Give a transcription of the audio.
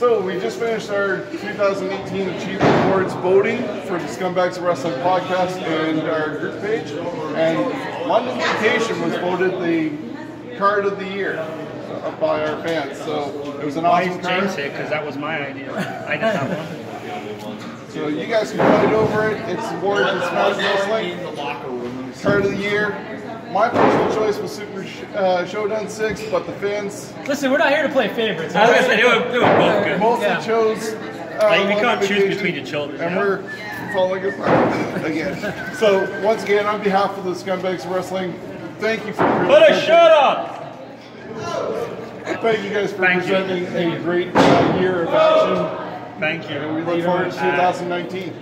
So we just finished our 2018 Achievement Awards voting for the Scumbags of Wrestling podcast and our group page. And London Vacation was voted the card of the year uh, by our fans. So it was an Why awesome is James card. here? Because that was my idea. I didn't have one. So you guys can fight over it. It's awarded to Smash Wrestling. Card of the year. My personal choice was Super Sh- uh, Showdown 6, but the fans Listen, we're not here to play favorites. I was gonna say they were, they were both good. mostly Yeah. chose. Uh, Like, we can't choose between your children, And you know? we're falling apart again. So, once again, on behalf of the Scumbags Wrestling, thank you for Put a shirt on. Thank you guys for Thank you. a great uh, year of action. Thank you. And We look forward to 2019.